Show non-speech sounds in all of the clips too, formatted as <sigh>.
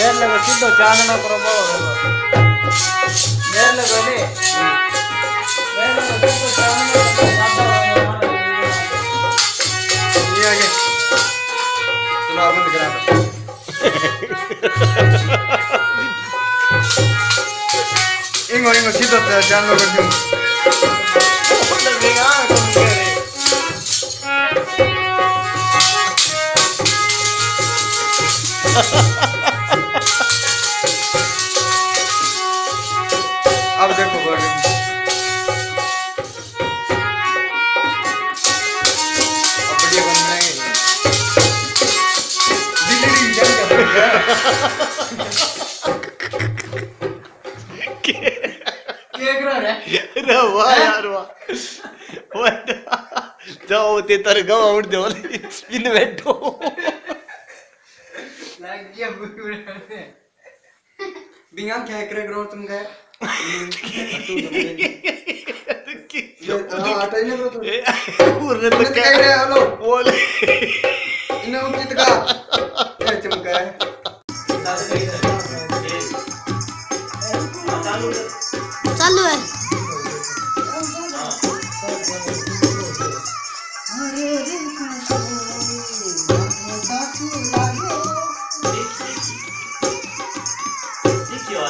ನೇರ್ಲೆ ಗೊತ್ತಿದ್ದು ಚಾನನ ಪ್ರಭಾವ ನೇರ್ಲೆ ಬಲಿ ನೇರ್ಲೆ ಗೊತ್ತಿದ್ದು ಚಾನನ ये आगे चलो आप बंद करा इंगो इंगो सीधो जान लो कर <laughs> अरे वाह यार वाह। वाह। जाओ ते तारे गाँव स्पिन बैठो। लग गया बुरे बिंगा क्या करे करो तुम गए आटा ही नहीं करो तुम पूरे तो इन्हें कह रहे हेलो। बोले। इन्हें उचित का ये चमका है?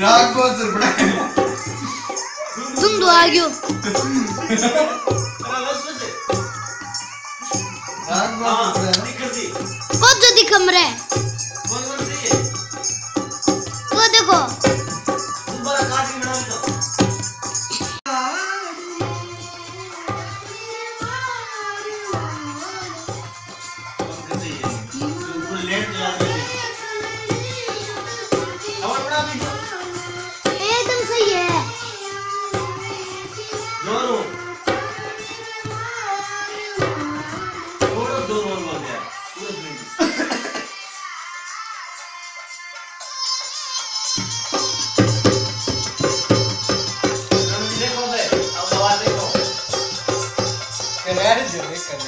राग को असर पड़ा दो आ गयो। राग को असर पड़ा कौन जो। दिखम रे वो कर जो नहीं करना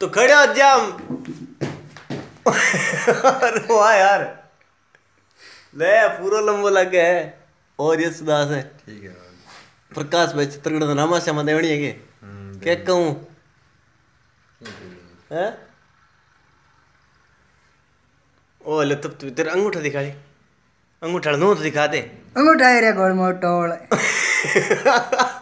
तो हो वाह यार ले पूरा लंबो लगे है और ये सुदास है ठीक है प्रकाश भाई चित्रगढ़ नामा श्यामा देवणी है के क्या कहूँ हैं ओ ले तब तू तेरा अंगूठा दिखा अंगूठा नो तो दिखा दे। अंगूठा है रे गोड़ मोटोड़ <laughs>